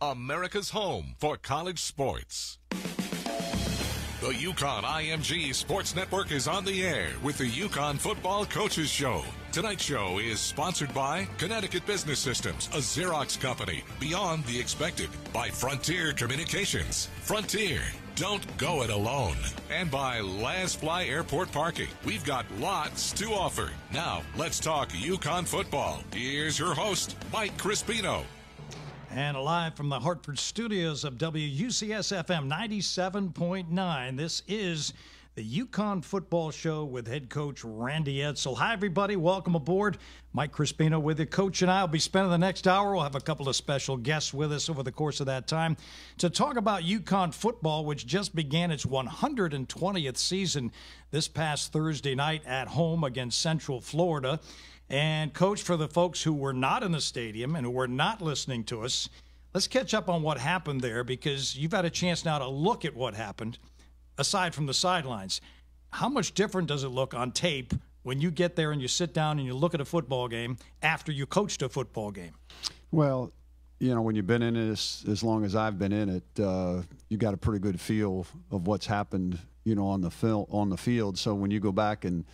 America's home for college sports. The UConn IMG Sports Network is on the air with the UConn Football Coaches Show. Tonight's show is sponsored by Connecticut Business Systems, a Xerox company, beyond the expected, by Frontier Communications. Frontier, don't go it alone. And by Last Fly Airport Parking. We've got lots to offer. Now, let's talk UConn football. Here's your host, Mike Crispino. And live from the Hartford studios of WUCS FM 97.9, this is the UConn Football Show with head coach Randy Edsall. Hi, everybody. Welcome aboard. Mike Crispino with you. Coach and I will be spending the next hour. We'll have a couple of special guests with us over the course of that time to talk about UConn football, which just began its 120th season this past Thursday night at home against Central Florida. And, coach, for the folks who were not in the stadium and who were not listening to us, let's catch up on what happened there because you've had a chance now to look at what happened aside from the sidelines. How much different does it look on tape when you get there and you sit down and you look at a football game after you coached a football game? Well, you know, when you've been in this as long as I've been in it, uh, you got a pretty good feel of what's happened, you know, on the fil- on the field. So when you go back and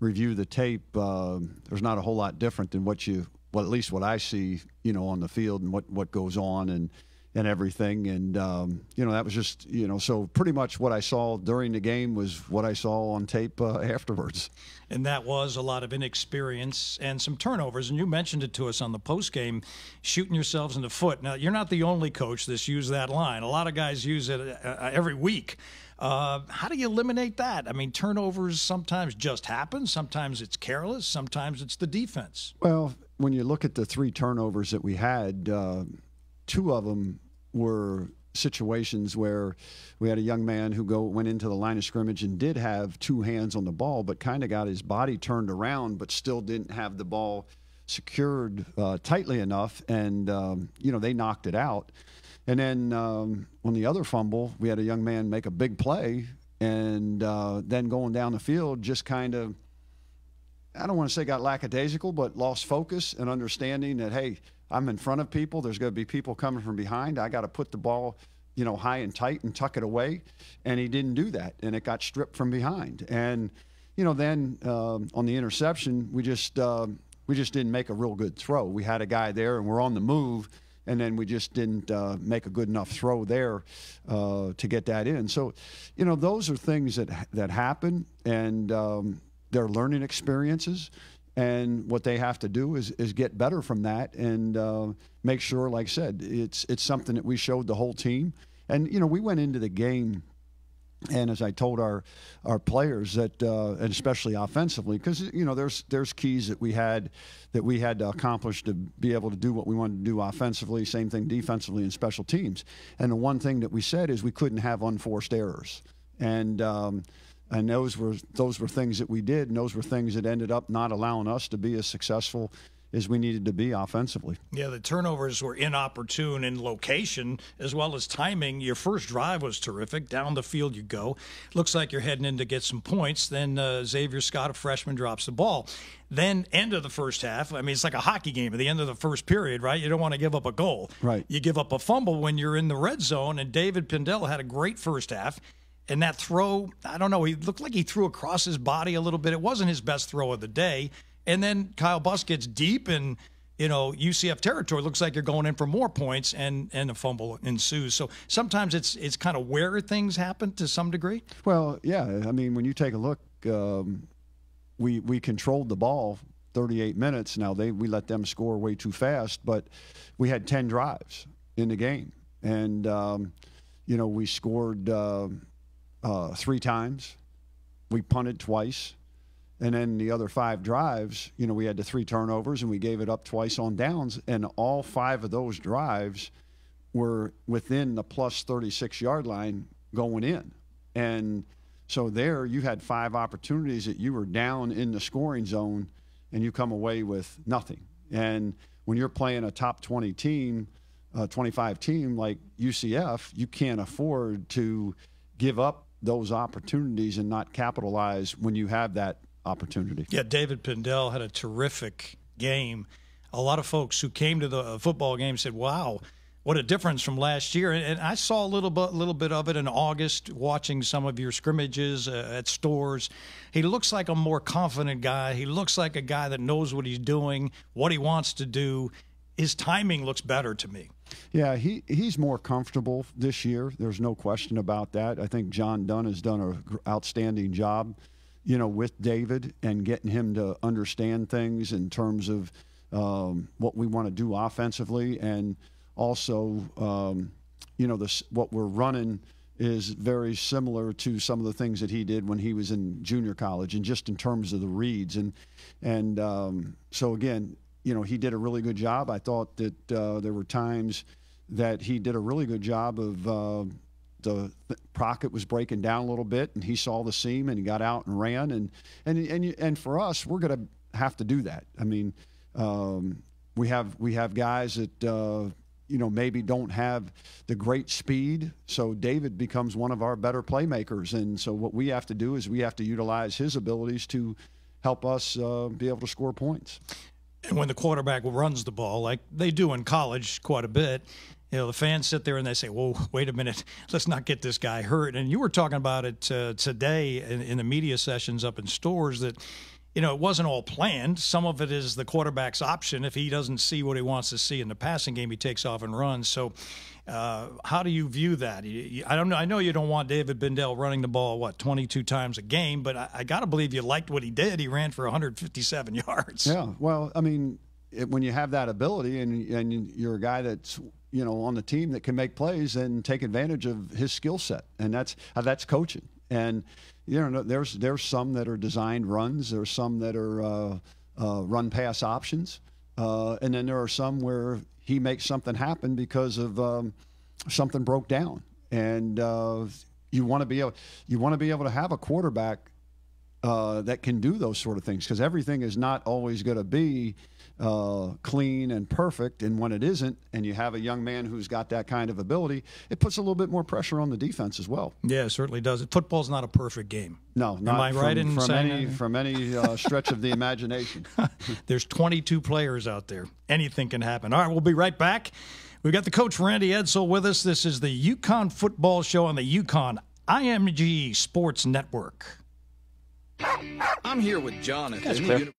review the tape, uh, there's not a whole lot different than what you, well, at least what I see, you know, on the field and what, what goes on and and everything. And um, you know, that was just you know, so pretty much what I saw during the game was what I saw on tape uh, afterwards. And that was a lot of inexperience and some turnovers. And you mentioned it to us on the post game, shooting yourselves in the foot. Now you're not the only coach that's used that line. A lot of guys use it uh, uh every week. Uh, how do you eliminate that? I mean, turnovers sometimes just happen. Sometimes it's careless. Sometimes it's the defense. Well, when you look at the three turnovers that we had, uh, two of them were situations where we had a young man who go went into the line of scrimmage and did have two hands on the ball, but kind of got his body turned around, but still didn't have the ball secured uh, tightly enough, and um, you know they knocked it out. And then um, on the other fumble, we had a young man make a big play, and uh, then going down the field, just kind of, I don't want to say got lackadaisical, but lost focus and understanding that, hey, I'm in front of people. There's going to be people coming from behind. I got to put the ball, you know, high and tight and tuck it away. And he didn't do that, and it got stripped from behind. And, you know, then um, on the interception, we just uh, we just didn't make a real good throw. We had a guy there, and we're on the move and then we just didn't uh, make a good enough throw there uh, to get that in. So, you know, those are things that that happen, and um, they're learning experiences. And what they have to do is, is get better from that and uh, make sure, like I said, it's it's something that we showed the whole team. And you know, we went into the game and as I told our our players that, uh, and especially offensively, because you know there's there's keys that we had that we had to accomplish to be able to do what we wanted to do offensively. Same thing defensively and special teams. And the one thing that we said is we couldn't have unforced errors. And um, and those were those were things that we did, and those were things that ended up not allowing us to be as successful as we needed to be offensively. Yeah, the turnovers were inopportune in location as well as timing. Your first drive was terrific. Down the field you go. Looks like you're heading in to get some points. Then uh, Xavier Scott, a freshman, drops the ball. Then end of the first half. I mean, it's like a hockey game at the end of the first period, right? You don't want to give up a goal. Right. You give up a fumble when you're in the red zone. And David Pindell had a great first half. And that throw, I don't know, he looked like he threw across his body a little bit. It wasn't his best throw of the day. And then Kyle Busk gets deep in, you know, UCF territory. Looks like you're going in for more points, and and a fumble ensues. So sometimes it's it's kind of where things happen to some degree. Well, yeah. I mean, when you take a look, um, we we controlled the ball 38 minutes. Now they we let them score way too fast, but we had 10 drives in the game, and um, you know we scored uh, uh, three times, we punted twice, and then the other five drives, you know, we had the three turnovers and we gave it up twice on downs. And all five of those drives were within the plus 36 yard line going in. And so there you had five opportunities that you were down in the scoring zone and you come away with nothing. And when you're playing a top 20 team, a 25 team like UCF, you can't afford to give up those opportunities and not capitalize when you have that opportunity. Yeah, David Pindell had a terrific game. A lot of folks who came to the football game said, "Wow." what a difference from last year. And I saw a little bit, a little bit of it in August, watching some of your scrimmages uh, at Storrs. He looks like a more confident guy. He looks like a guy that knows what he's doing, what he wants to do. His timing looks better to me. Yeah, he, he's more comfortable this year. There's no question about that. I think John Dunn has done an outstanding job, you know, with David and getting him to understand things in terms of um, what we want to do offensively and – also, um, you know, this what we're running is very similar to some of the things that he did when he was in junior college, and just in terms of the reads and and um, so again, you know, he did a really good job. I thought that uh, there were times that he did a really good job of. Uh, the, pocket was breaking down a little bit, and he saw the seam, and he got out and ran, and and and and for us, we're going to have to do that. I mean, um, we have we have guys that uh, you know, maybe don't have the great speed. So David becomes one of our better playmakers. And so what we have to do is we have to utilize his abilities to help us uh, be able to score points. And when the quarterback runs the ball, like they do in college quite a bit, you know, the fans sit there and they say, "Whoa, wait a minute, let's not get this guy hurt." And you were talking about it uh, today in, in, the media sessions up in Storrs that you know, it wasn't all planned. Some of it is the quarterback's option. If he doesn't see what he wants to see in the passing game, he takes off and runs. So, uh, how do you view that? I don't know. I know you don't want David Pindell running the ball what 22 times a game, but I, I got to believe you liked what he did. He ran for 157 yards. Yeah. Well, I mean, it, when you have that ability and and you're a guy that's you know on the team that can make plays and take advantage of his skill set, and that's uh, that's coaching. And you know, there's there's some that are designed runs. There's some that are uh, uh, run pass options, uh, and then there are some where he makes something happen because of um, something broke down. And uh, you want to be able you want to be able to have a quarterback uh, that can do those sort of things because everything is not always going to be uh, clean and perfect. And when it isn't, and you have a young man who's got that kind of ability, it puts a little bit more pressure on the defense as well. Yeah, it certainly does. Football's not a perfect game. No, not Am I from, right in from saying any that? from any uh, stretch of the imagination. There's 22 players out there. Anything can happen. All right, we'll be right back. We've got the coach Randy Edsall with us. This is the UConn Football Show on the UConn IMG Sports Network. I'm here with Jonathan.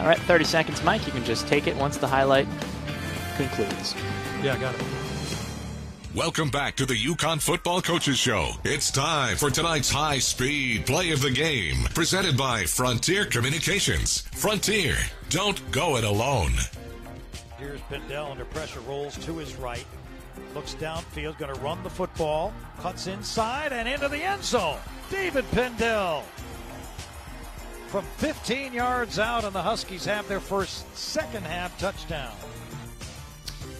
All right, 30 seconds, Mike. You can just take it once the highlight concludes. Yeah, I got it. Welcome back to the UConn Football Coaches Show. It's time for tonight's high speed play of the game, presented by Frontier Communications. Frontier, don't go it alone. Here's Pindell under pressure, rolls to his right, looks downfield, going to run the football, cuts inside and into the end zone. David Pindell from 15 yards out, and the Huskies have their first second half touchdown.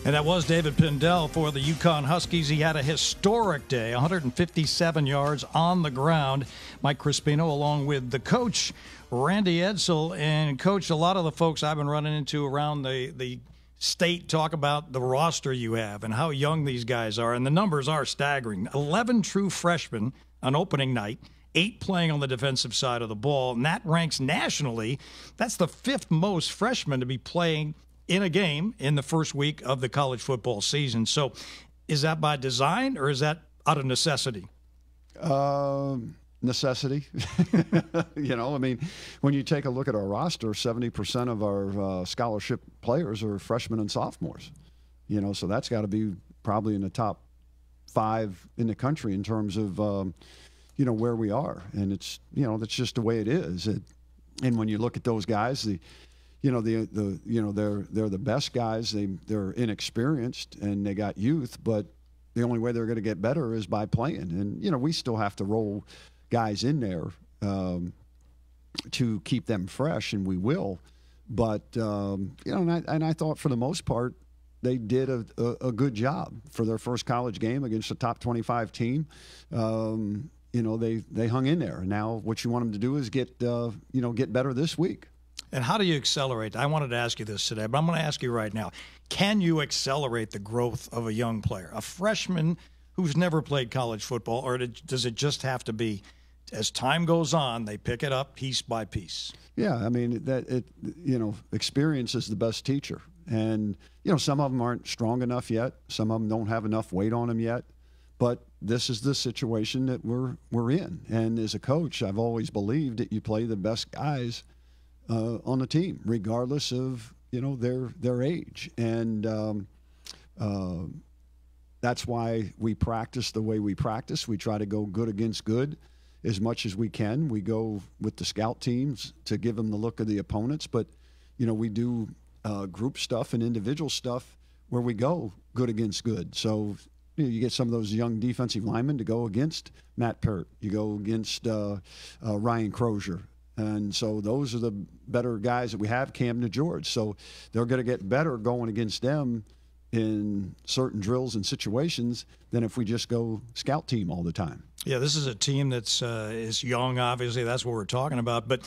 And that was David Pindell for the UConn Huskies. He had a historic day, 157 yards on the ground. Mike Crispino, along with the coach, Randy Edsall. And, coach, a lot of the folks I've been running into around the, the state talk about the roster you have and how young these guys are. And the numbers are staggering 11 true freshmen on opening night eight playing on the defensive side of the ball, and that ranks nationally. That's the fifth most freshmen to be playing in a game in the first week of the college football season. So, is that by design or is that out of necessity? Um, necessity. you know, I mean, when you take a look at our roster, 70% of our uh, scholarship players are freshmen and sophomores. You know, so that's got to be probably in the top five in the country in terms of, um, you know, where we are. And it's, you know, that's just the way it is. It, and when you look at those guys, the you know the the you know they're they're the best guys. They they're inexperienced and they got youth, but the only way they're going to get better is by playing. And you know we still have to roll guys in there um, to keep them fresh, and we will. But um, you know, and I, and I thought for the most part they did a, a, a, good job for their first college game against a top 25 team. Um, you know, they, they hung in there. And now, what you want them to do is get, uh, you know, get better this week. And how do you accelerate? I wanted to ask you this today, but I'm going to ask you right now. Can you accelerate the growth of a young player, a freshman who's never played college football, or does it just have to be as time goes on, they pick it up piece by piece? Yeah, I mean that it. You know, experience is the best teacher, and you know some of them aren't strong enough yet. Some of them don't have enough weight on them yet. But this is the situation that we're we're in, and as a coach, I've always believed that you play the best guys uh, on the team, regardless of you know their their age, and um, uh, that's why we practice the way we practice. We try to go good against good as much as we can. We go with the scout teams to give them the look of the opponents, but you know we do uh, group stuff and individual stuff where we go good against good. So you, get some of those young defensive linemen to go against Matt Peart. You go against uh, uh, Ryan Crozier. And so those are the better guys that we have, Cam George. So they're going to get better going against them in certain drills and situations than if we just go scout team all the time. Yeah, this is a team that's uh, is young. Obviously, that's what we're talking about. But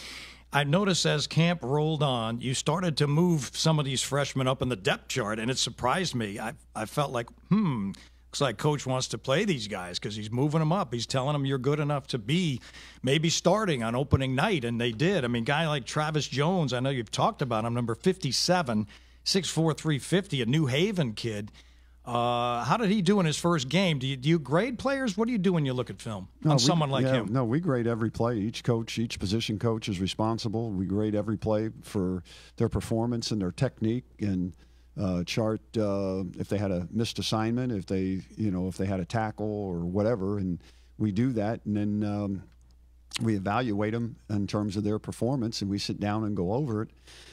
I noticed as camp rolled on, you started to move some of these freshmen up in the depth chart, and it surprised me. I I felt like, hmm, looks like coach wants to play these guys because he's moving them up. He's telling them you're good enough to be maybe starting on opening night, and they did. I mean, guy like Travis Jones, I know you've talked about him, number 57, 6'4", 350, a New Haven kid. Uh, how did he do in his first game? Do you, do you grade players? What do you do when you look at film no, on we, someone like yeah, him? No, we grade every play. Each coach, each position coach is responsible. We grade every play for their performance and their technique and – uh, chart uh, if they had a missed assignment, if they you know if they had a tackle or whatever, and we do that, and then um, we evaluate them in terms of their performance, and we sit down and go over it.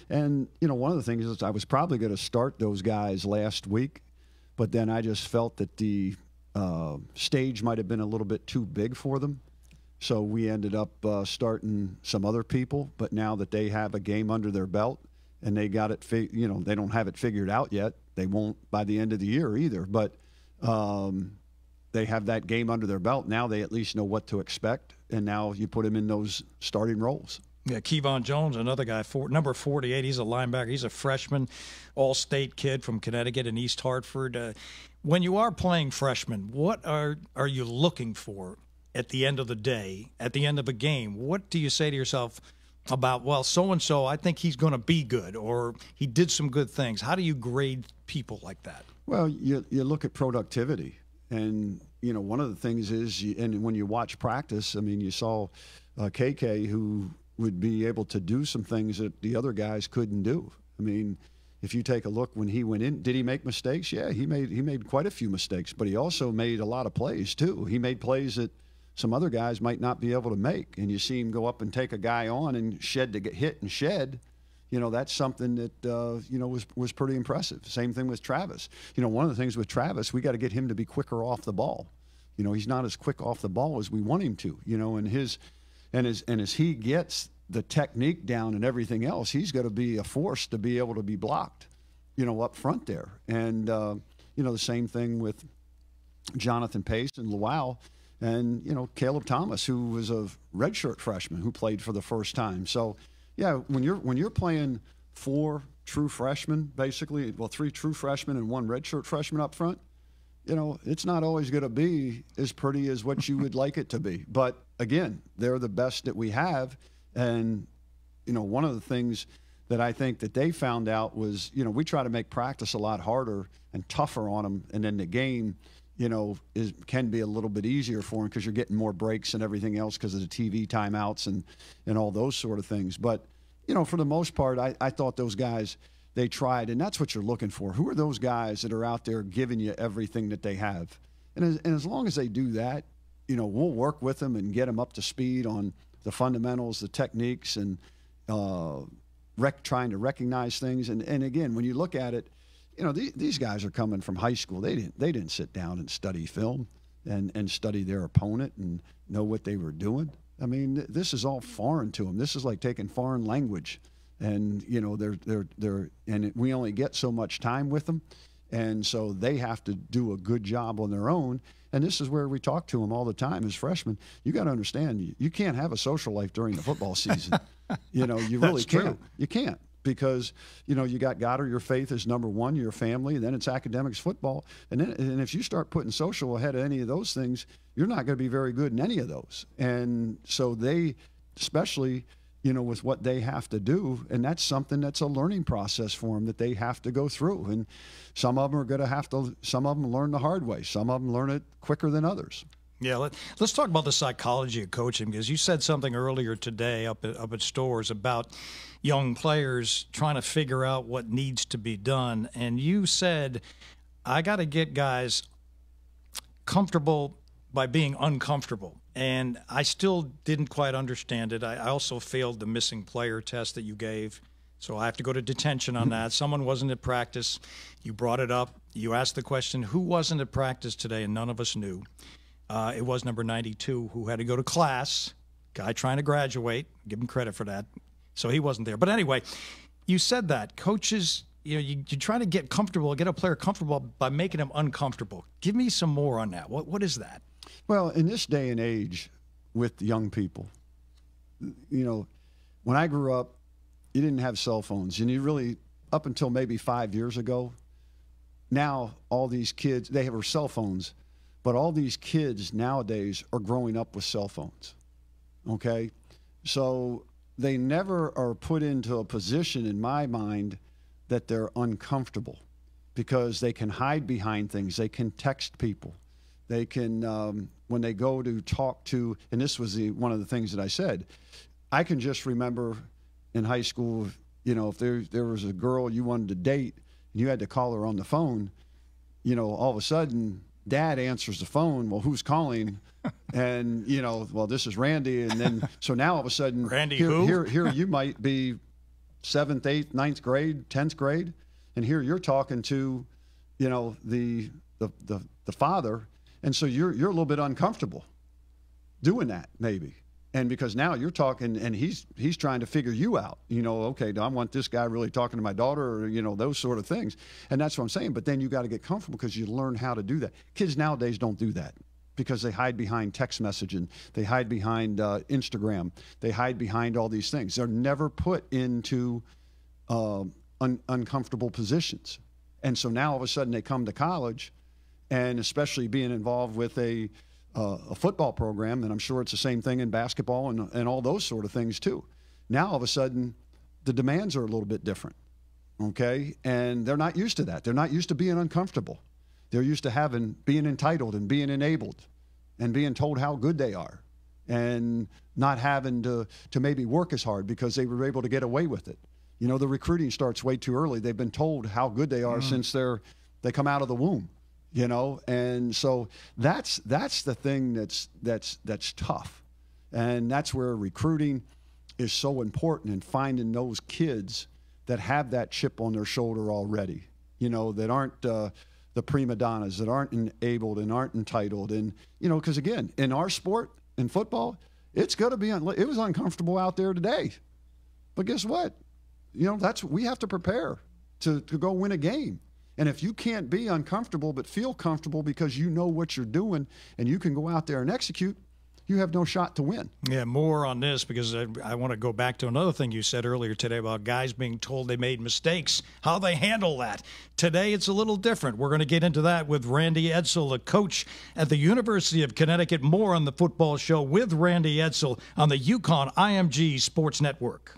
And you know, one of the things is I was probably going to start those guys last week, but then I just felt that the uh, stage might have been a little bit too big for them. So we ended up uh, starting some other people, but now that they have a game under their belt, and they got it. Fi- you know, they don't have it figured out yet. They won't by the end of the year either. But um, they have that game under their belt. Now they at least know what to expect, and now you put them in those starting roles. Yeah, Kevon Jones, another guy, four, number 48. He's a linebacker. He's a freshman, all state kid from Connecticut and East Hartford. Uh, when you are playing freshmen, what are, are you looking for at the end of the day, at the end of a game? What do you say to yourself? About well so and so i think he's going to be good or he did some good things how do you grade people like that well you, you look at productivity and you know one of the things is you, and when you watch practice i mean you saw uh, kk who would be able to do some things that the other guys couldn't do i mean if you take a look when he went in, did he make mistakes? Yeah, he made he made quite a few mistakes, but he also made a lot of plays too. He made plays that some other guys might not be able to make, and you see him go up and take a guy on and shed to get hit and shed. You know that's something that uh, you know was was pretty impressive. Same thing with Travis. You know, one of the things with Travis, we got to get him to be quicker off the ball. You know, he's not as quick off the ball as we want him to. You know, and his and as and as he gets the technique down and everything else, he's going to be a force to be able to be blocked, you know, up front there. And, uh, you know, the same thing with Jonathan Pace and Lawal and, you know, Caleb Thomas, who was a redshirt freshman who played for the first time. So, yeah, when you're, when you're playing four true freshmen, basically, well, three true freshmen and one redshirt freshman up front, you know, it's not always going to be as pretty as what you would like it to be. But again, they're the best that we have. And, you know, one of the things that I think that they found out was, you know, we try to make practice a lot harder and tougher on them. And then the game, you know, is can be a little bit easier for him because you're getting more breaks and everything else because of the TV timeouts and, and all those sort of things. But, you know, for the most part, I, I thought those guys, they tried. And that's what you're looking for. Who are those guys that are out there giving you everything that they have? And as, and as long as they do that, you know, we'll work with them and get them up to speed on – the fundamentals, the techniques, and uh, rec- trying to recognize things. And, and again, when you look at it, you know, the, these guys are coming from high school. They didn't, they didn't sit down and study film and, and study their opponent and know what they were doing. I mean, th- this is all foreign to them. This is like taking foreign language. And, you know, they're, they're, they're, and we only get so much time with them. And so they have to do a good job on their own. And this is where we talk to them all the time as freshmen. You got to understand, you, you can't have a social life during the football season. you know, you really can't. True. You can't because you know you got God or your faith is number one, your family, and then it's academics, football, and then and if you start putting social ahead of any of those things, you're not going to be very good in any of those. And so they, especially you know, with what they have to do. And that's something that's a learning process for them that they have to go through. And some of them are going to have to, some of them learn the hard way, some of them learn it quicker than others. Yeah, let, us talk about the psychology of coaching because you said something earlier today up at, up at Storrs about young players trying to figure out what needs to be done. And you said, I got to get guys comfortable by being uncomfortable. And I still didn't quite understand it. I, I also failed the missing player test that you gave. So I have to go to detention on that. Someone wasn't at practice. You brought it up. You asked the question, who wasn't at practice today? And none of us knew. Uh, it was number 92 who had to go to class. Guy trying to graduate. Give him credit for that. So he wasn't there. But anyway, you said that. Coaches, you know, you, you try to get comfortable, get a player comfortable by making him uncomfortable. Give me some more on that. What What is that? Well, in this day and age with young people, you know, when I grew up, you didn't have cell phones. And you really, up until maybe five years ago, now all these kids, they have cell phones, but all these kids nowadays are growing up with cell phones. Okay? So they never are put into a position, in my mind, that they're uncomfortable because they can hide behind things, they can text people. They can, um, when they go to talk to, and this was the, one of the things that I said, I can just remember in high school, you know, if there, there was a girl you wanted to date and you had to call her on the phone, you know, all of a sudden dad answers the phone. Well, who's calling? and, you know, well, this is Randy. And then, so now all of a sudden, Randy here, who? here, here you might be seventh, eighth, ninth grade, 10th grade. And here you're talking to, you know, the, the, the, the father and so you're you're a little bit uncomfortable doing that maybe. And because now you're talking and he's he's trying to figure you out. You know, okay, do I want this guy really talking to my daughter or you know, those sort of things. And that's what I'm saying. But then you got to get comfortable because you learn how to do that. Kids nowadays don't do that because they hide behind text messaging, they hide behind uh, Instagram, they hide behind all these things. They're never put into uh, un- uncomfortable positions. And so now all of a sudden they come to college and especially being involved with a uh, a football program, and I'm sure it's the same thing in basketball and and all those sort of things too. Now all of a sudden, the demands are a little bit different, okay, and they're not used to that. They're not used to being uncomfortable. They're used to having being entitled and being enabled, and being told how good they are, and not having to to maybe work as hard because they were able to get away with it. You know, the recruiting starts way too early. They've been told how good they are mm. since they're they come out of the womb. You know, and so that's that's the thing that's that's that's tough, and that's where recruiting is so important and finding those kids that have that chip on their shoulder already. You know, that aren't. Uh, the prima donnas that aren't enabled and aren't entitled. And, you know, because again, in our sport, in football, it's going to be, un- it was uncomfortable out there today. But guess what? You know, that's, we have to prepare to, to go win a game. And if you can't be uncomfortable but feel comfortable because you know what you're doing and you can go out there and execute, you have no shot to win. Yeah, more on this because I, I, want to go back to another thing you said earlier today about guys being told they made mistakes, how they handle that. Today it's a little different. We're going to get into that with Randy Edsall, the coach at the University of Connecticut. More on the football show with Randy Edsall on the UConn IMG Sports Network.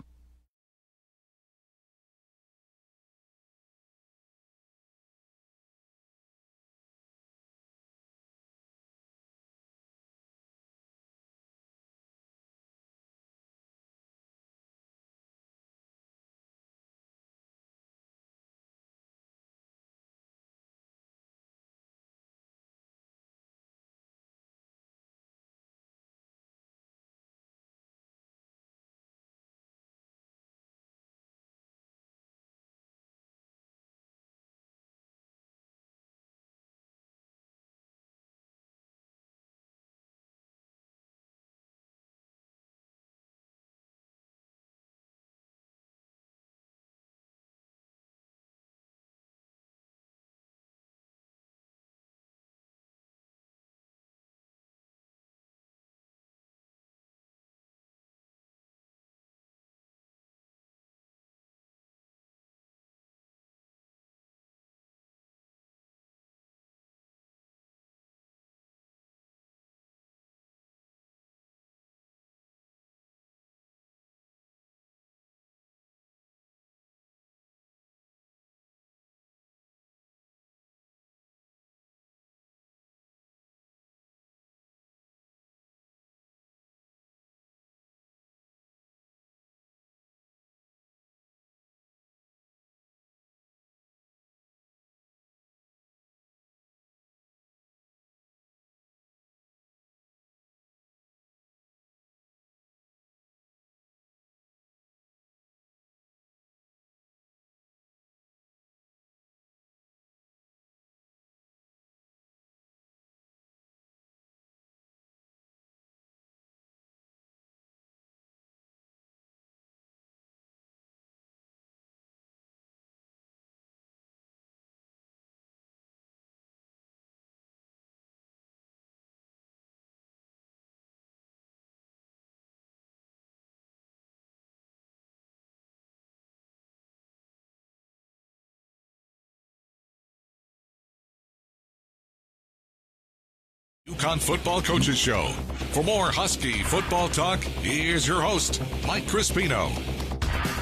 UConn Football Coaches Show. For more Husky football talk, here's your host, Mike Crispino.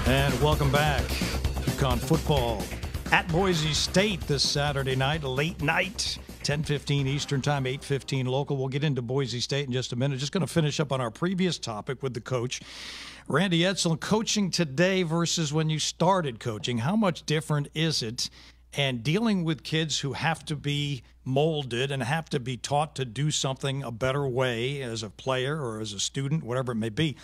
And welcome back. UConn football at Boise State this Saturday night, late night. 10:15 Eastern Time, 8:15 local. We'll get into Boise State in just a minute. Just going to finish up on our previous topic with the coach, Randy Edsall. Coaching today versus when you started coaching, how much different is it? And dealing with kids who have to be molded and have to be taught to do something a better way as a player or as a student, whatever it may be.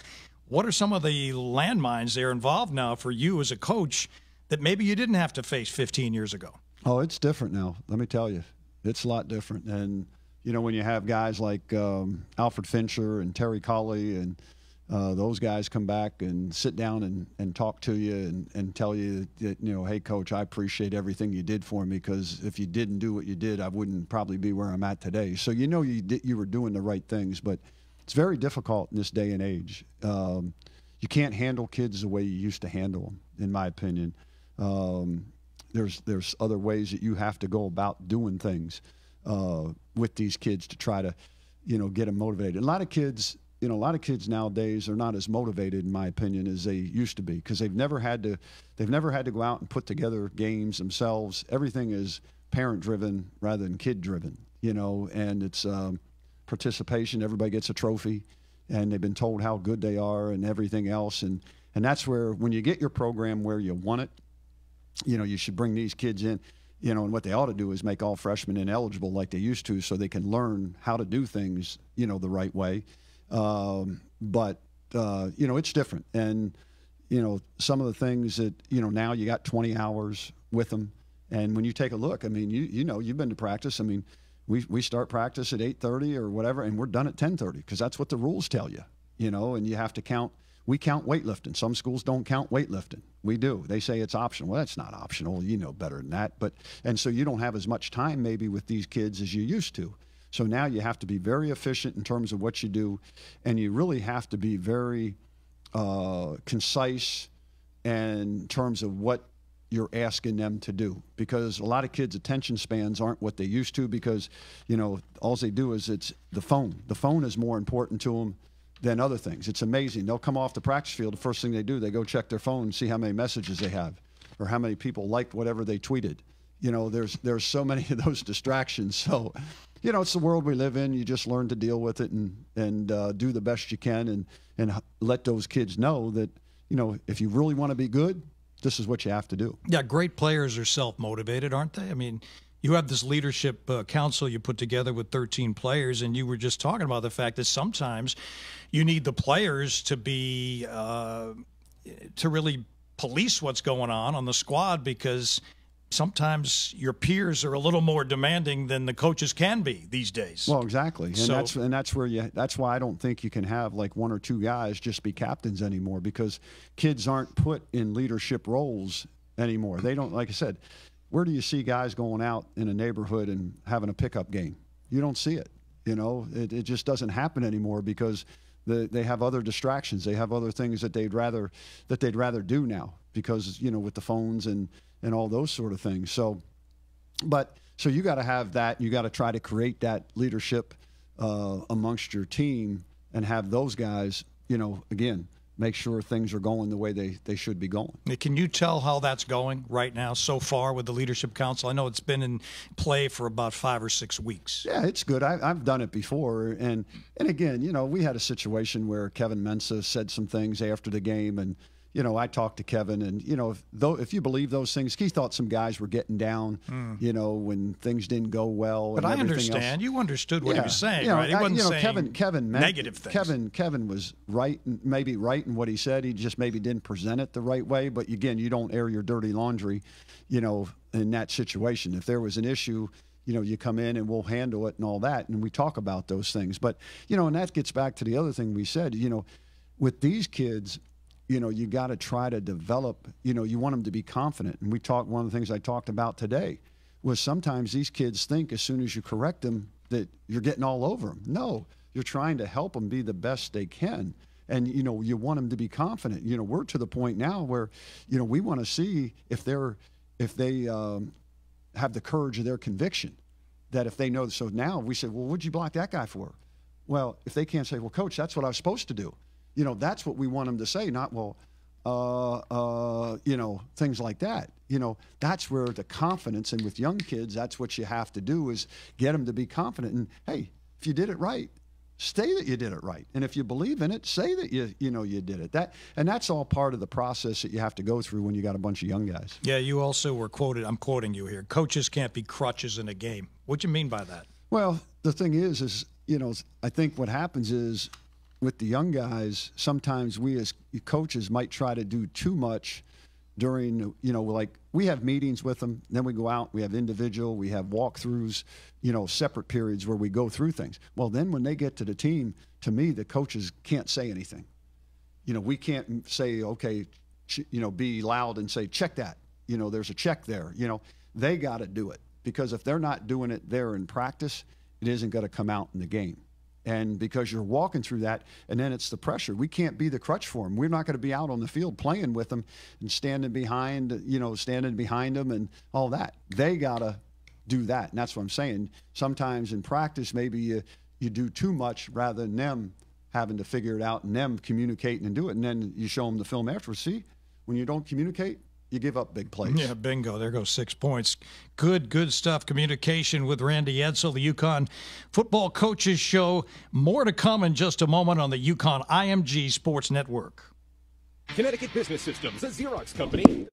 What are some of the landmines that are involved now for you as a coach that maybe you didn't have to face 15 years ago? Oh, it's different now. Let me tell you, it's a lot different. And you know, when you have guys like um, Alfred Fincher and Terry Caulley and uh, those guys come back and sit down and, and talk to you and, and tell you that, you know, hey, coach, I appreciate everything you did for me because if you didn't do what you did, I wouldn't probably be where I'm at today. So you know you, did, you were doing the right things, but it's very difficult in this day and age. Um, you can't handle kids the way you used to handle them, in my opinion. Um, there's, there's other ways that you have to go about doing things uh, with these kids to try to, you know, get them motivated. a lot of kids – you know, a lot of kids nowadays are not as motivated, in my opinion, as they used to be because they've never had to, they've never had to go out and put together games themselves. Everything is parent driven rather than kid driven, you know, and it's um, participation. Everybody gets a trophy, and they've been told how good they are and everything else, and And that's where, when you get your program where you want it, you know, you should bring these kids in, you know, and what they ought to do is make all freshmen ineligible like they used to so they can learn how to do things, you know, the right way. Um, but, uh, you know, it's different. And, you know, some of the things that, you know, now you got 20 hours with them. And when you take a look, I mean, you, you know, you've been to practice. I mean, we, we start practice at 8.30 or whatever, and we're done at 10.30 because that's what the rules tell you, you know, and you have to count – we count weightlifting. Some schools don't count weightlifting. We do. They say it's optional. Well, that's not optional. You know better than that. But and so you don't have as much time maybe with these kids as you used to. So now you have to be very efficient in terms of what you do, and you really have to be very uh, concise in terms of what you're asking them to do because a lot of kids attention spans aren't what they used to because you know all they do is it's the phone the phone is more important to them than other things. It's amazing. They'll come off the practice field. The first thing they do, they go check their phone and see how many messages they have, or how many people liked whatever they tweeted. You know, there's there's so many of those distractions. So, you know, it's the world we live in. You just learn to deal with it and and uh, do the best you can, and and let those kids know that you know if you really want to be good, this is what you have to do. Yeah, great players are self motivated, aren't they? I mean you have this leadership uh, council you put together with 13 players, and you were just talking about the fact that sometimes you need the players to be uh, to really police what's going on on the squad because sometimes your peers are a little more demanding than the coaches can be these days. Well, exactly, and so, that's and that's where you. That's why I don't think you can have like one or two guys just be captains anymore because kids aren't put in leadership roles anymore. They don't, like I said, where do you see guys going out in a neighborhood and having a pickup game? You don't see it. You know, it, it just doesn't happen anymore because the, they have other distractions. They have other things that they'd rather that they'd rather do now because you know with the phones and and all those sort of things. So, but so you got to have that. You got to try to create that leadership uh, amongst your team and have those guys. You know, again, make sure things are going the way they, they should be going. Can you tell how that's going right now so far with the Leadership Council? I know it's been in play for about five or six weeks. Yeah, it's good. I, have done it before. And, and again, you know, we had a situation where Kevin Mensah said some things after the game and – you know, I talked to Kevin, and you know, if, though if you believe those things, he thought some guys were getting down, mm. you know, when things didn't go well. But I understand. Else. You understood what yeah. he was saying, you know, right? He wasn't you know, saying Kevin, Kevin meant, negative things. Kevin, Kevin was right, and maybe right in what he said. He just maybe didn't present it the right way. But again, you don't air your dirty laundry, you know, in that situation. If there was an issue you know, you come in and we'll handle it and all that. And we talk about those things. But, you know, and that gets back to the other thing we said, you know, with these kids, you know, you got to try to develop, you know, you want them to be confident. And we talked, one of the things I talked about today was sometimes these kids think as soon as you correct them that you're getting all over them. No, you're trying to help them be the best they can. And, you know, you want them to be confident. You know, we're to the point now where, you know, we want to see if they're, if they um, have the courage of their conviction that if they know. So now we said, well, what'd you block that guy for? Well, if they can't say, well, coach, that's what I was supposed to do you know, that's what we want them to say, not, well, uh, uh, you know, things like that. You know, that's where the confidence, and with young kids, that's what you have to do is get them to be confident. And hey, if you did it right, say that you did it right. And if you believe in it, say that you you know you did it. That and that's all part of the process that you have to go through when you got a bunch of young guys. Yeah, you also were quoted. I'm quoting you here. Coaches can't be crutches in a game. What do you mean by that? Well, the thing is, is you know, I think what happens is with the young guys, sometimes we as coaches might try to do too much during, you know, like we have meetings with them, then we go out, we have individual, we have walkthroughs, you know, separate periods where we go through things. Well, then when they get to the team, to me, the coaches can't say anything. You know, we can't say, okay, you know, be loud and say, check that. You know, there's a check there. You know, they got to do it because if they're not doing it there in practice, it isn't going to come out in the game and because you're walking through that and then it's the pressure. We can't be the crutch for them we're not going to be out on the field playing with them and standing behind you know standing behind them and all that. They got to do that and that's what i'm saying. Sometimes in practice maybe you you do too much rather than them having to figure it out and them communicating and do it and then you show them the film afterwards. See when you don't communicate you give up big plays. Yeah, bingo. There goes six points. Good, good stuff. Communication with Randy Edsall, the UConn Football Coaches Show. More to come in just a moment on the UConn IMG Sports Network. Connecticut Business Systems, a Xerox company.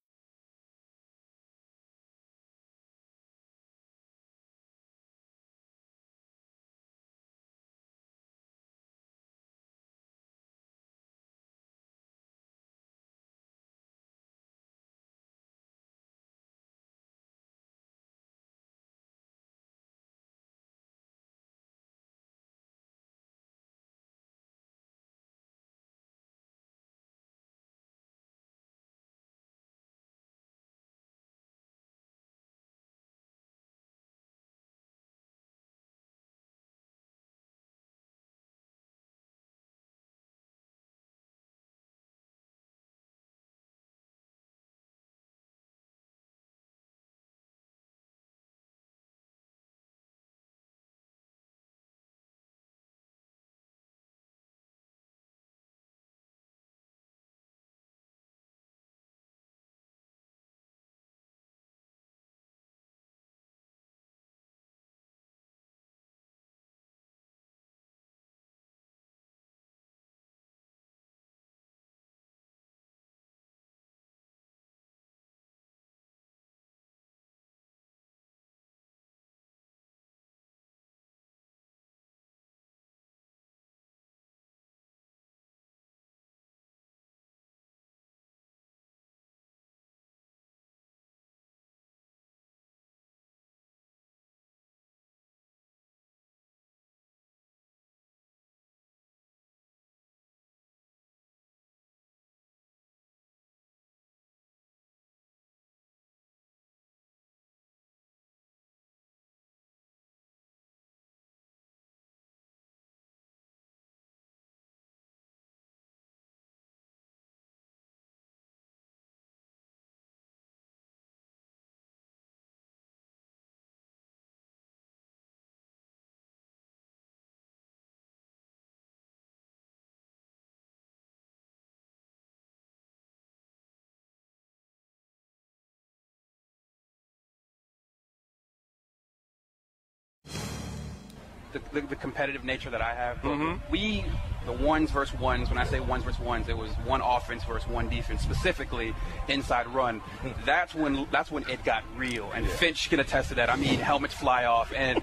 The, the, the, competitive nature that I have. Mm-hmm. We, the ones versus ones, when I say ones versus ones, it was one offense versus one defense, specifically inside run. That's when that's when it got real. And yeah. Finch can attest to that. I mean, helmets fly off and.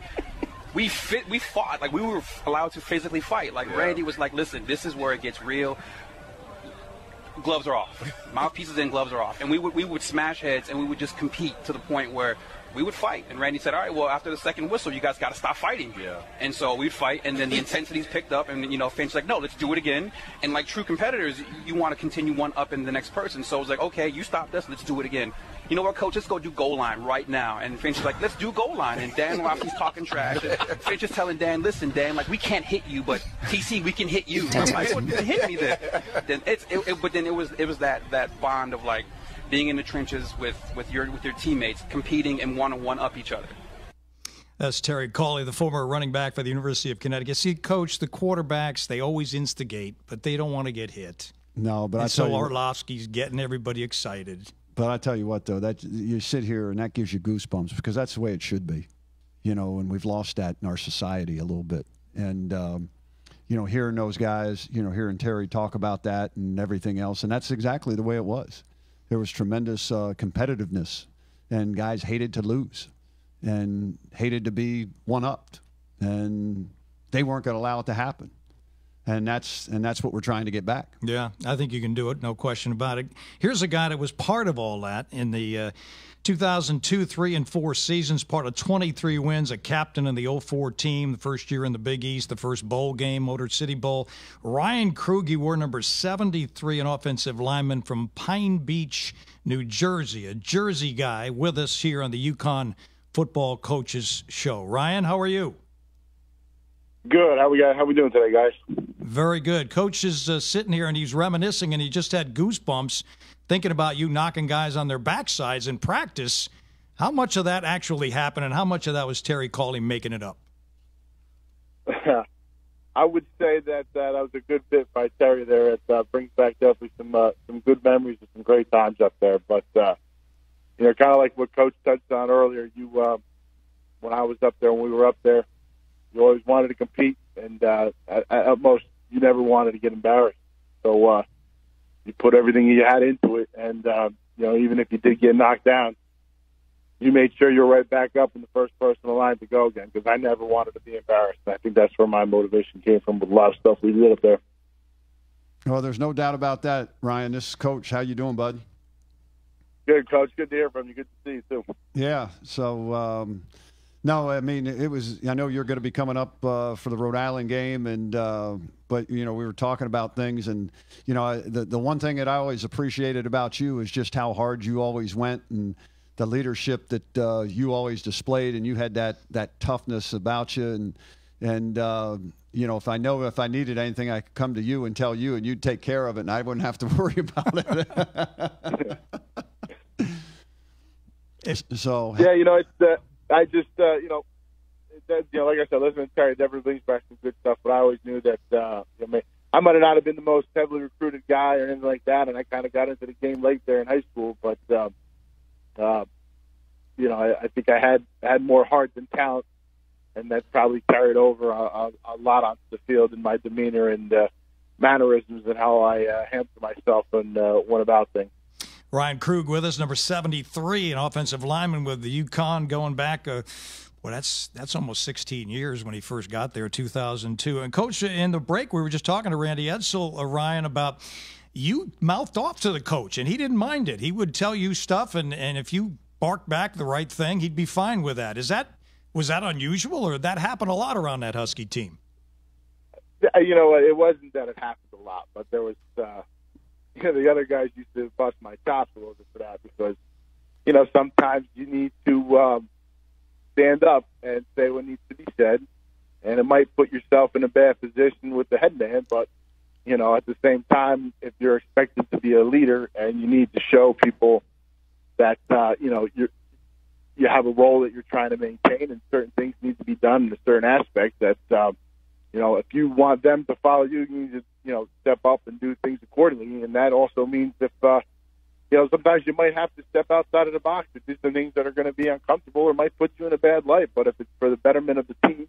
We fit, we fought like we were allowed to physically fight. Like yeah. Randy was like, "Listen, this is where it gets real gloves are off. Mouthpieces and gloves are off. And we would we would smash heads and we would just compete to the point where we would fight. And Randy said, all right, well, after the second whistle, you guys got to stop fighting. Yeah. And so we'd fight, and then the intensity's picked up, and, you know, Finch's like, no, let's do it again. And like true competitors, you want to continue one up in the next person. So it was like, okay, you stop this, let's do it again. You know what, coach, let's go do goal line right now. And Finch is like, let's do goal line. And Dan Orlovsky's talking trash. And Finch is telling Dan, listen, Dan, like, we can't hit you, but TC, we can hit you. I'm like, well, hit me then. then it's, it, it, but then it was, it was that, that bond of like, being in the trenches with, with your with your teammates, competing and want to one up each other. That's Terry Caulley, the former running back for the University of Connecticut. See, coach, the quarterbacks they always instigate, but they don't want to get hit. No, but and I so you, Orlovsky's getting everybody excited. But I tell you what, though, that you sit here and that gives you goosebumps because that's the way it should be, you know. And we've lost that in our society a little bit. And um, you know, hearing those guys, you know, hearing Terry talk about that and everything else, and that's exactly the way it was there was tremendous uh, competitiveness, and guys hated to lose and hated to be one upped, and they weren't going to allow it to happen. And that's and that's what we're trying to get back. Yeah, I think you can do it, no question about it. Here's a guy that was part of all that in the. Uh, 2002, 3, and 4 seasons, part of 23 wins, a captain in the 04 team, the first year in the Big East, the first bowl game, Motor City Bowl. Ryan Krug wore number 73, an offensive lineman from Pine Beach, New Jersey, a Jersey guy with us here on the UConn Football Coaches Show. Ryan, how are you? Good. How we got? How we doing today, guys? Very good. Coach is uh, sitting here and he's reminiscing, and he just had goosebumps thinking about you knocking guys on their backsides in practice. How much of that actually happened, and how much of that was Terry Caulley making it up? I would say that uh, that was a good bit by Terry there. It uh, brings back definitely some uh, some good memories and some great times up there. But uh, you know, kind of like what Coach touched on earlier, you uh, when I was up there, when we were up there, you always wanted to compete, and uh, at, at most, you never wanted to get embarrassed. So uh, you put everything you had into it, and uh, you know even if you did get knocked down, you made sure you're right back up in the first person in line to go again. Because I never wanted to be embarrassed. I think that's where my motivation came from with a lot of stuff we did up there. Well, there's no doubt about that, Ryan. This is Coach. How you doing, bud? Good, Coach. Good to hear from you. Good to see you too. Yeah. So. Um, no, I mean it was. I know you're going to be coming up uh, for the Rhode Island game, and uh, but you know we were talking about things, and you know the the one thing that I always appreciated about you is just how hard you always went, and the leadership that uh, you always displayed, and you had that that toughness about you, and and uh, you know if I know if I needed anything, I could come to you and tell you, and you'd take care of it, and I wouldn't have to worry about it. so yeah, you know it's. Uh, I just, uh, you know, that, you know, like I said, listening to Terry never brings back some good stuff, but I always knew that, uh, you know, I might have not have been the most heavily recruited guy or anything like that, and I kind of got into the game late there in high school, but, um, uh, you know, I, I think I had had more heart than talent, and that probably carried over a, a, a lot onto the field in my demeanor and uh, mannerisms and how I uh, hampered myself and uh, went about things. Ryan Krug with us, number 73, an offensive lineman with the UConn going back. Uh, well, that's that's almost 16 years when he first got there, 2002. And coach, in the break, we were just talking to Randy Edsall, uh, Ryan, about you mouthed off to the coach, and he didn't mind it. He would tell you stuff, and and if you barked back the right thing, he'd be fine with that. Is that was that unusual, or that happened a lot around that Husky team? You know, it wasn't that it happened a lot, but there was. Uh you know, the other guys used to bust my chops a little bit for that because, you know, sometimes you need to um, stand up and say what needs to be said, and it might put yourself in a bad position with the head man. But you know, at the same time, if you're expected to be a leader and you need to show people that uh, you know you you have a role that you're trying to maintain, and certain things need to be done in a certain aspect. That um, you know, if you want them to follow you, you need to you know step up and do things accordingly. And that also means if uh, you know sometimes you might have to step outside of the box to do some things that are going to be uncomfortable or might put you in a bad light. But if it's for the betterment of the team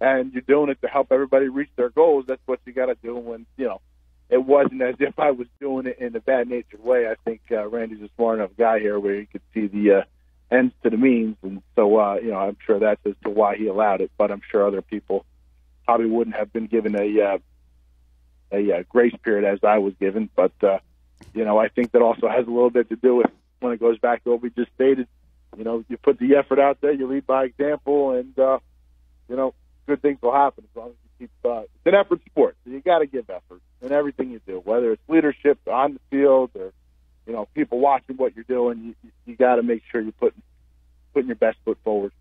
and you're doing it to help everybody reach their goals, that's what you got to do. When you know it wasn't as if I was doing it in a bad natured way. I think uh, Randy's a smart enough guy here where he could see the uh, ends to the means, and so uh, you know I'm sure that's as to why he allowed it. But I'm sure other people probably wouldn't have been given a uh, a uh, grace period as I was given. But uh, you know, I think that also has a little bit to do with when it goes back to what we just stated. You know, you put the effort out there, you lead by example, and uh, you know, good things will happen as long as you keep. Uh, it's an effort sport, so you got to give effort in everything you do, whether it's leadership on the field or you know people watching what you're doing. You, you got to make sure you're putting putting your best foot forward.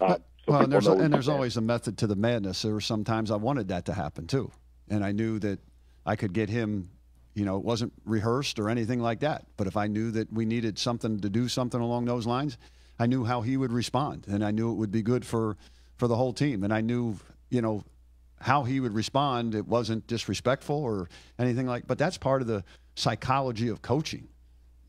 Uh, so well, and there's, a, and there's always a method to the madness. There were sometimes I wanted that to happen too and I knew that I could get him. You know, it wasn't rehearsed or anything like that. But if I knew that we needed something to do something along those lines, I knew how he would respond, and I knew it would be good for for the whole team. And I knew, you know, how he would respond. It wasn't disrespectful or anything like. But that's part of the psychology of coaching,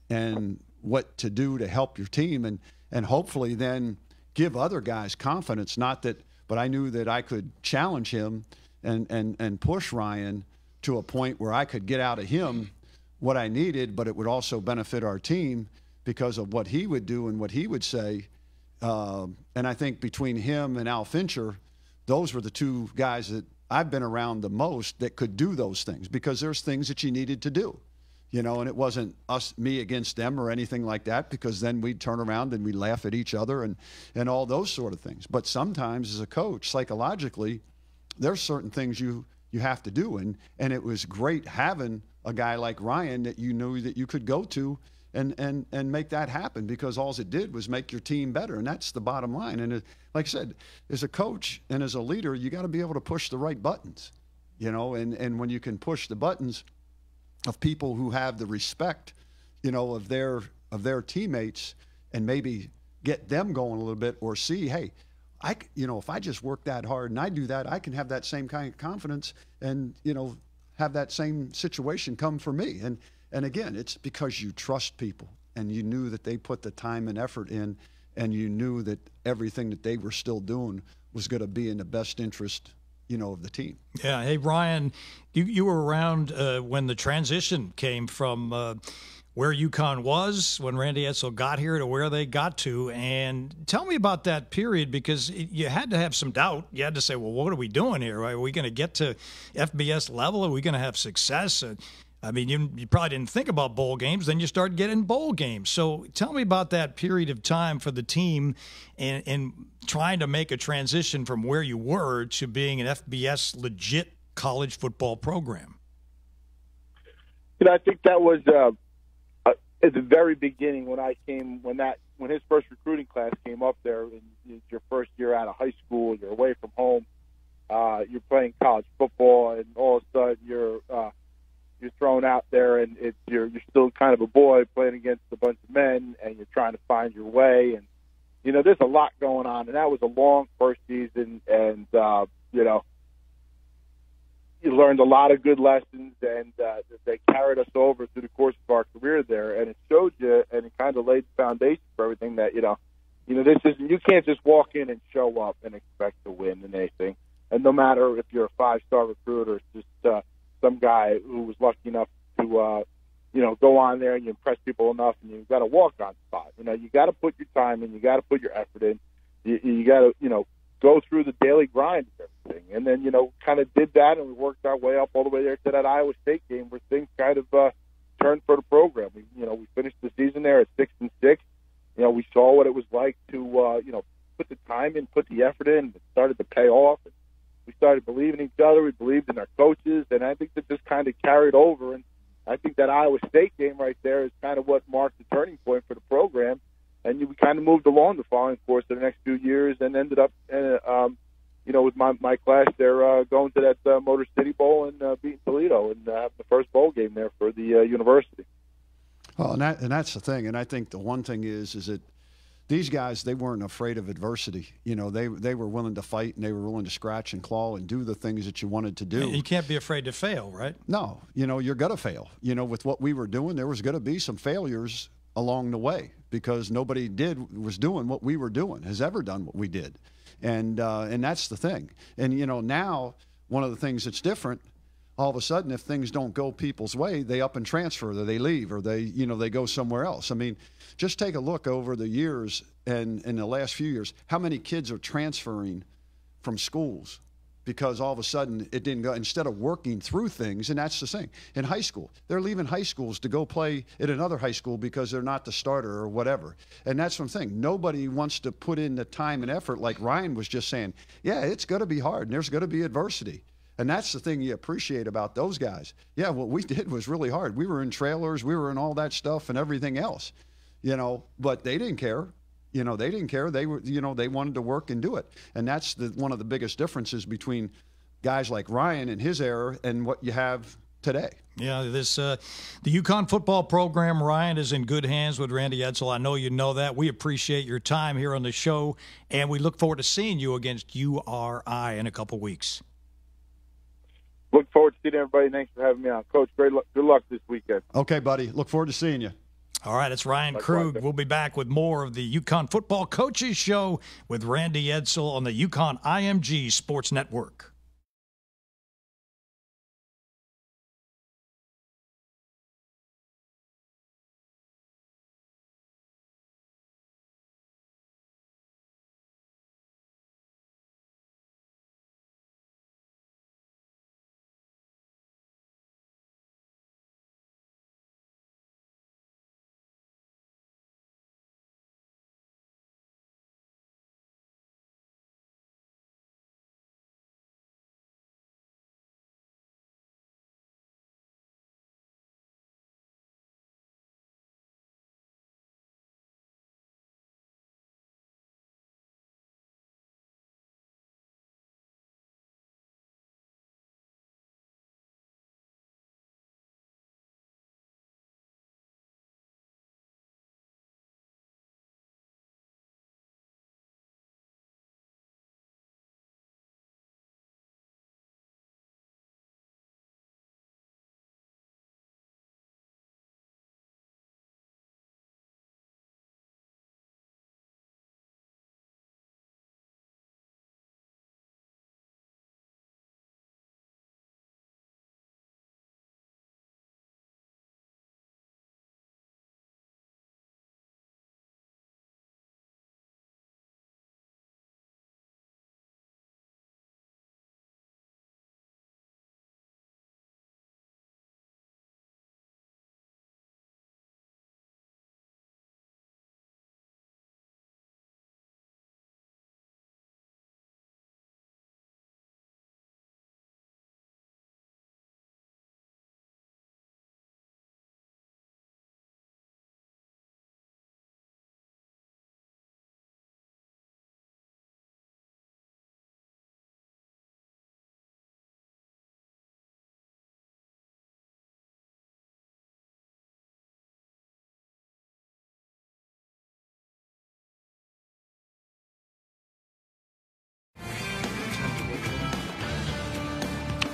and what to do to help your team, and and hopefully then give other guys confidence. Not that, but I knew that I could challenge him and, and, and push Ryan to a point where I could get out of him what I needed, but it would also benefit our team because of what he would do and what he would say. Uh, and I think between him and Al Fincher, those were the two guys that I've been around the most that could do those things because there's things that you needed to do, you know, and it wasn't us, me against them or anything like that because then we'd turn around and we'd laugh at each other and, and all those sort of things. But sometimes as a coach, psychologically, there's certain things you you have to do, and and it was great having a guy like Ryan that you knew that you could go to and and and make that happen because all it did was make your team better, and that's the bottom line. And it, like I said, as a coach and as a leader, you got to be able to push the right buttons, you know. And and when you can push the buttons of people who have the respect, you know, of their of their teammates, and maybe get them going a little bit, or see, hey, I, you know, if I just work that hard and I do that, I can have that same kind of confidence and, you know, have that same situation come for me. And, and again, it's because you trust people and you knew that they put the time and effort in and you knew that everything that they were still doing was going to be in the best interest, you know, of the team. Yeah. Hey, Ryan, you, you were around uh, when the transition came from uh, where UConn was when Randy Edsall got here to where they got to. And tell me about that period because it, you had to have some doubt. You had to say, well, what are we doing here? Are we going to get to FBS level? Are we going to have success? Uh, I mean, you, you probably didn't think about bowl games. Then you start getting bowl games. So tell me about that period of time for the team and, and trying to make a transition from where you were to being an FBS legit college football program. You know, I think that was uh, at the very beginning when I came when that when his first recruiting class came up there. And it's your first year out of high school, you're away from home, uh, you're playing college football, and all of a sudden you're uh, you're thrown out there, and it's you're you're still kind of a boy playing against a bunch of men, and you're trying to find your way. And you know, there's a lot going on, and that was a long first season, and uh, you know, learned a lot of good lessons, and uh, they carried us over through the course of our career there, and it showed you, and it kind of laid the foundation for everything that you know. You know, this is you can't just walk in and show up and expect to win in anything. And no matter if you're a five star recruit or just uh, some guy who was lucky enough to, uh, you know, go on there and you impress people enough, and you've got to walk on spot. You know, you got to put your time in, you got to put your effort in, you, you got to, you know, go through the daily grind of everything, and then you know, kind of did that, and we worked our way up all the way there to that Iowa State game where things kind of uh, turned for the program. We, you know, we finished the season there at six and six. You know, we saw what it was like to, uh, you know, put the time in, put the effort in. It started to pay off. And, we started believing in each other. We believed in our coaches, and I think that just kind of carried over. And I think that Iowa State game right there is kind of what marked the turning point for the program. And we kind of moved along the following course of the next few years, and ended up, uh, um, you know, with my my class there uh, going to that uh, Motor City Bowl and uh, beating Toledo and uh, having the first bowl game there for the uh, university. Well, and that and that's the thing. And I think the one thing is is that these guys they weren't afraid of adversity. You know, they they were willing to fight and they were willing to scratch and claw and do the things that you wanted to do. You can't be afraid to fail, right? No, you know, you're gonna fail. You know, with what we were doing, there was gonna be some failures along the way because nobody did was doing what we were doing, has ever done what we did, and uh, and that's the thing. And you know, now one of the things that's different all of a sudden if things don't go people's way they up and transfer or they leave or they you know they go somewhere else. I mean just take a look over the years and in the last few years how many kids are transferring from schools because all of a sudden it didn't go instead of working through things and that's the thing in high school they're leaving high schools to go play at another high school because they're not the starter or whatever and that's one thing nobody wants to put in the time and effort like ryan was just saying yeah it's going to be hard and there's going to be adversity and that's the thing you appreciate about those guys. Yeah, what we did was really hard. We were in trailers, we were in all that stuff and everything else, you know, but they didn't care. You know, they didn't care. They were, you know, they wanted to work and do it. And that's the, one of the biggest differences between guys like Ryan and his era and what you have today. Yeah, this uh, the UConn football program, Ryan, is in good hands with Randy Edsall. I know you know that. We appreciate your time here on the show, and we look forward to seeing you against URI in a couple weeks look forward to seeing everybody. Thanks for having me on, Coach. Great luck, good luck this weekend. Okay, buddy. Look forward to seeing you. All right, it's Ryan Krug. We'll be back with more of the UConn Football Coaches Show with Randy Edsall on the UConn IMG Sports Network.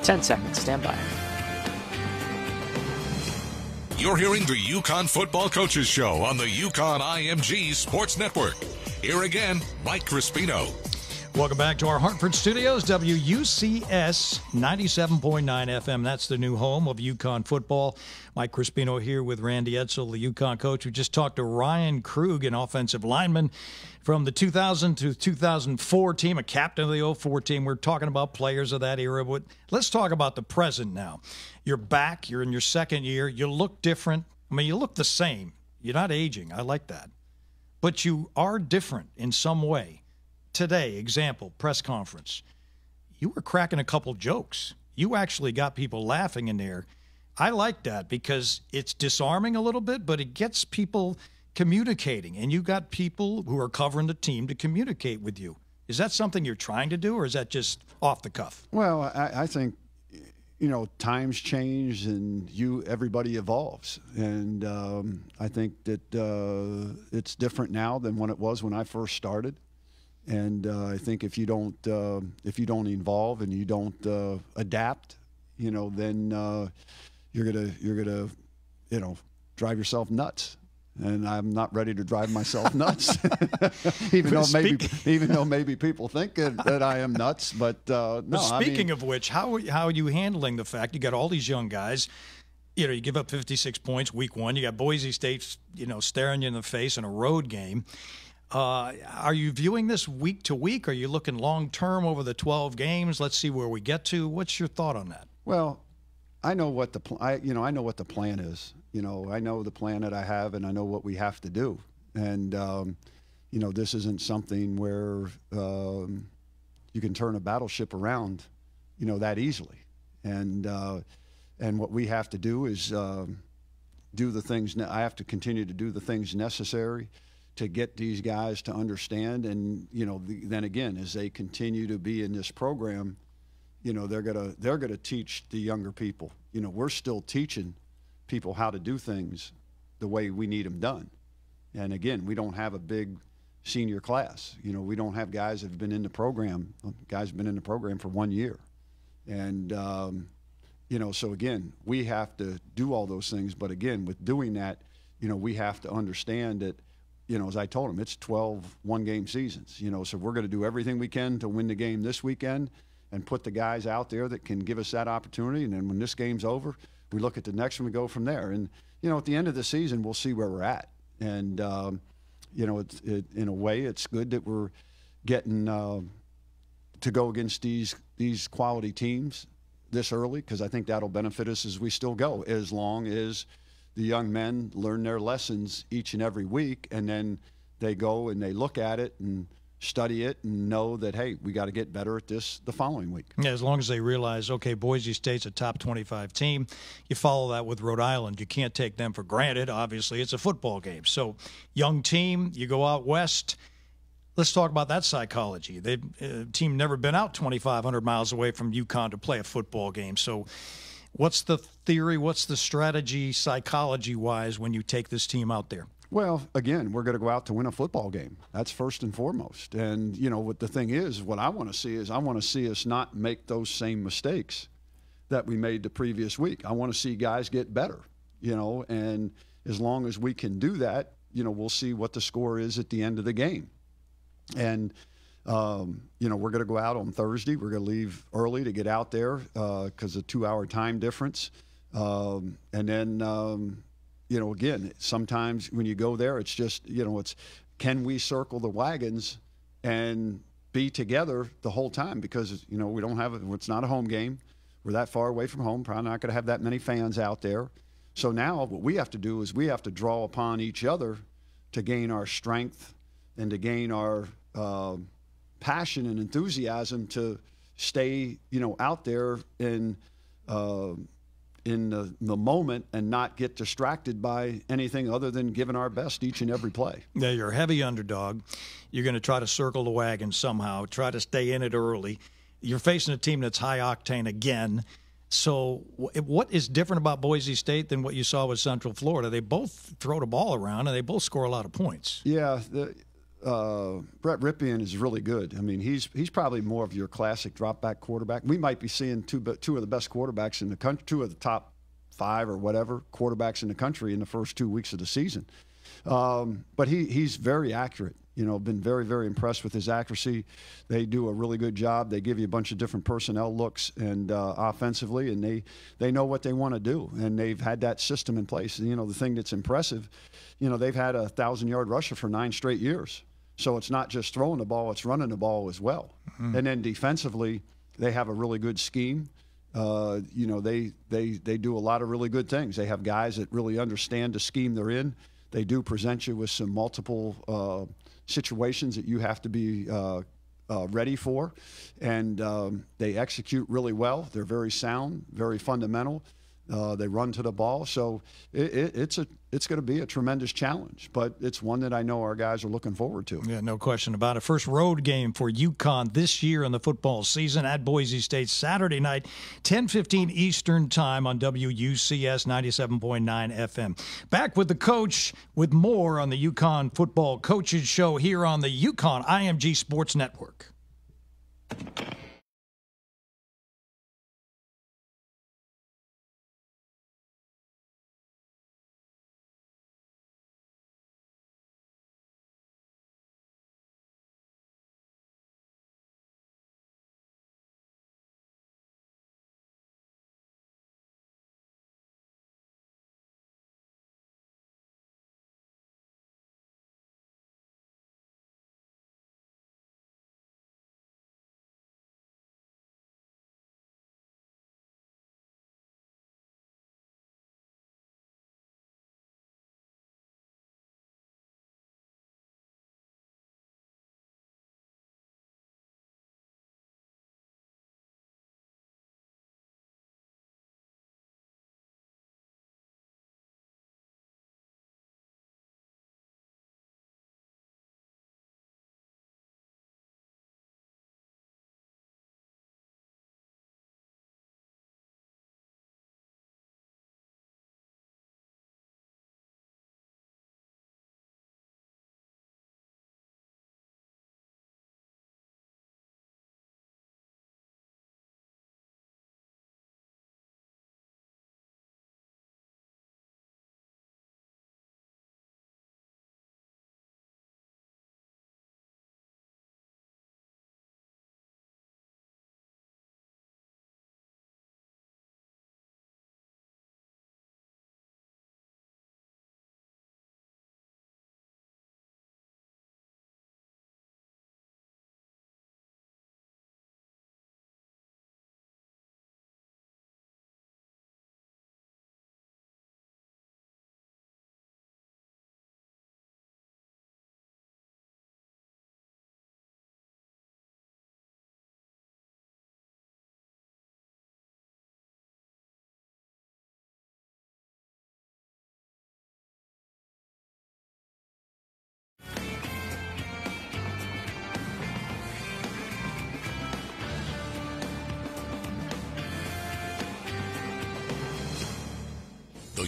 10 seconds. Stand by. You're hearing the UConn Football Coaches Show on the UConn IMG Sports Network. Here again, Mike Crispino. Welcome back to our Hartford studios, WUCS 97.9 FM. That's the new home of UConn football. Mike Crispino here with Randy Edsall, the UConn coach. We just talked to Ryan Krug, an offensive lineman from the 2000 to 2004 team, a captain of the 04 team. We're talking about players of that era. But let's talk about the present now. You're back, you're in your second year, you look different. I mean, you look the same. You're not aging. I like that. But you are different in some way today, example, press conference, you were cracking a couple jokes. You actually got people laughing in there. I like that because it's disarming a little bit, but it gets people communicating. And you got people who are covering the team to communicate with you. Is that something you're trying to do, or is that just off the cuff? Well, I, I think you know times change and you everybody evolves and um, i think that uh, it's different now than when it was when i first started and uh, I think if you don't uh, if you don't evolve and you don't uh, adapt, you know, then uh, you're gonna you're gonna you know drive yourself nuts. And I'm not ready to drive myself nuts, even though maybe even though maybe people think that, that I am nuts. But uh, no. Speaking I mean, of which, how how are you handling the fact you got all these young guys? You know, you give up 56 points week one. You got Boise State, you know, staring you in the face in a road game uh, are you viewing this week to week? Are you looking long term over the 12 games? Let's see where we get to. What's your thought on that? Well, I know what the pl- I, you know I know what the plan is. You know I know the plan that I have, and I know what we have to do. And um, you know this isn't something where um, you can turn a battleship around, you know that easily. And uh, and what we have to do is um, do the things. Ne- I have to continue to do the things necessary to get these guys to understand. And you know, the, then again, as they continue to be in this program, you know, they're gonna they're gonna teach the younger people. You know, we're still teaching people how to do things the way we need them done. And again, we don't have a big senior class. You know, we don't have guys that have been in the program. Guys have been in the program for one year, and um, you know, so again, we have to do all those things. But again, with doing that, you know, we have to understand that you know, as I told him, it's 12 one game seasons, you know, so we're going to do everything we can to win the game this weekend and put the guys out there that can give us that opportunity. And then when this game's over, we look at the next one, we go from there. And, you know, at the end of the season, we'll see where we're at. And, um, you know, it, in a way, it's good that we're getting uh, to go against these, these quality teams this early because I think that'll benefit us as we still go, as long as – the young men learn their lessons each and every week, and then they go and they look at it and study it and know that hey, we got to get better at this the following week. Yeah, as long as they realize, okay, Boise State's a top 25 team. You follow that with Rhode Island. You can't take them for granted. Obviously, it's a football game. So, young team, you go out west. Let's talk about that psychology. The uh, team never been out 2,500 miles away from UConn to play a football game. So What's the theory? What's the strategy, psychology wise, when you take this team out there? Well, again, we're going to go out to win a football game. That's first and foremost. And, you know, what the thing is, what I want to see is I want to see us not make those same mistakes that we made the previous week. I want to see guys get better, you know, and as long as we can do that, you know, we'll see what the score is at the end of the game. And, um, you know, we're going to go out on Thursday. We're going to leave early to get out there because uh, of two-hour time difference. Um, and then, um, you know, again, sometimes when you go there, it's just, you know, it's can we circle the wagons and be together the whole time because you know we don't have it. It's not a home game. We're that far away from home. Probably not going to have that many fans out there. So now what we have to do is we have to draw upon each other to gain our strength and to gain our uh, passion and enthusiasm to stay, you know, out there in uh, in the, the moment and not get distracted by anything other than giving our best each and every play. Yeah, you're a heavy underdog. You're going to try to circle the wagon somehow, try to stay in it early. You're facing a team that's high octane again. So, what is different about Boise State than what you saw with Central Florida? They both throw the ball around and they both score a lot of points. Yeah, the, uh, Brett Rypien is really good. I mean, he's he's probably more of your classic drop back quarterback. We might be seeing two two of the best quarterbacks in the country, two of the top five or whatever quarterbacks in the country in the first two weeks of the season. Um, but he he's very accurate. You know, been very very impressed with his accuracy. They do a really good job. They give you a bunch of different personnel looks and uh, offensively, and they they know what they want to do, and they've had that system in place. And, you know, the thing that's impressive, you know, they've had a thousand yard rusher for nine straight years. So it's not just throwing the ball; it's running the ball as well. Mm-hmm. And then defensively, they have a really good scheme. Uh, you know, they they they do a lot of really good things. They have guys that really understand the scheme they're in. They do present you with some multiple uh, situations that you have to be uh, uh, ready for, and um, they execute really well. They're very sound, very fundamental. Uh, they run to the ball, so it, it, it's a it's going to be a tremendous challenge, but it's one that I know our guys are looking forward to. Yeah, no question about it. First road game for UConn this year in the football season at Boise State Saturday night, 10:15 Eastern Time on WUCS 97.9 FM. Back with the coach with more on the UConn Football Coaches Show here on the UConn IMG Sports Network.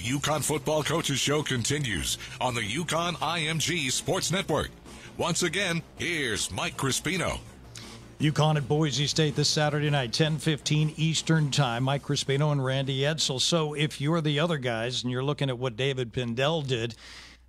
UConn Football Coaches Show continues on the UConn IMG Sports Network. Once again, here's Mike Crispino. UConn at Boise State this Saturday night, 10:15 Eastern Time. Mike Crispino and Randy Edsall. So, if you're the other guys and you're looking at what David Pindell did,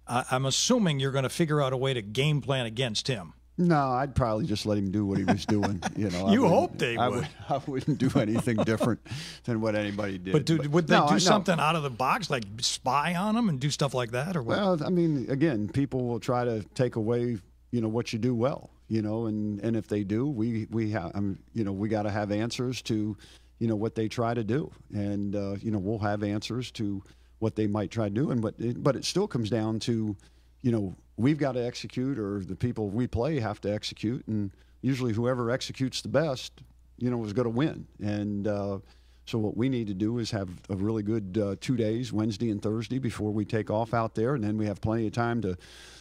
I'm assuming you're going to figure out a way to game plan against him. No, I'd probably just let him do what he was doing. You know, you hope they I would. would. I wouldn't do anything different than what anybody did. But, dude, would they no, do something out of the box, like spy on them and do stuff like that, or what? Well, I mean, again, people will try to take away, you know, what you do well, you know, and and if they do, we we have, um, you know, we got to have answers to, you know, what they try to do, and uh, you know, we'll have answers to what they might try to do, and but it, but it still comes down to, you know we've got to execute, or the people we play have to execute, and usually whoever executes the best, you know, is going to win. And uh, so what we need to do is have a really good uh, two days, Wednesday and Thursday, before we take off out there, and then we have plenty of time to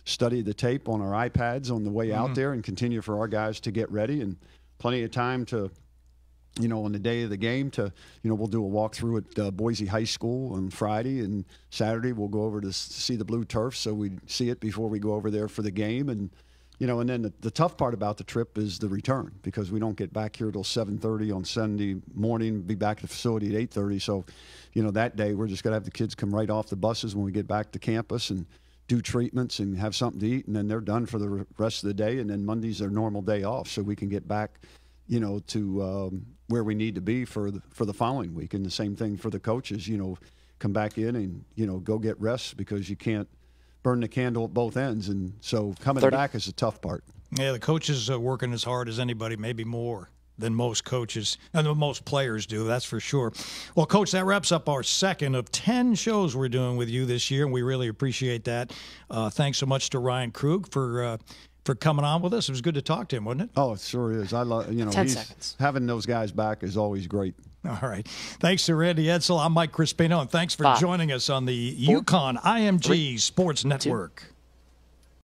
study the tape on our iPads on the way mm-hmm. out there, and continue for our guys to get ready, and plenty of time to you know, on the day of the game to, you know, we'll do a walkthrough at uh, Boise High School on Friday and Saturday we'll go over to see the blue turf so we see it before we go over there for the game and you know, and then the, the tough part about the trip is the return because we don't get back here till 7:30 on Sunday morning. Be back at the facility at 8:30. So, you know, that day we're just gonna have the kids come right off the buses when we get back to campus and do treatments and have something to eat, and then they're done for the rest of the day. And then Monday's their normal day off, so we can get back, you know, to um, where we need to be for the, for the following week. And the same thing for the coaches, you know, come back in and you know go get rest because you can't burn the candle at both ends. And so coming 30. back is the tough part. Yeah, the coaches are working as hard as anybody, maybe more than most coaches and most players do. That's for sure. Well, coach, that wraps up our second of ten shows we're doing with you this year, and we really appreciate that. Uh, thanks so much to Ryan Krug for. Uh, for coming on with us, it was good to talk to him, wasn't it? Oh, it sure is. I love you know Ten seconds. having those guys back is always great. All right. Thanks to Randy Edsall. I'm Mike Crispino, and thanks for Five. joining us on the Four. UConn IMG Three. Sports Network. Two.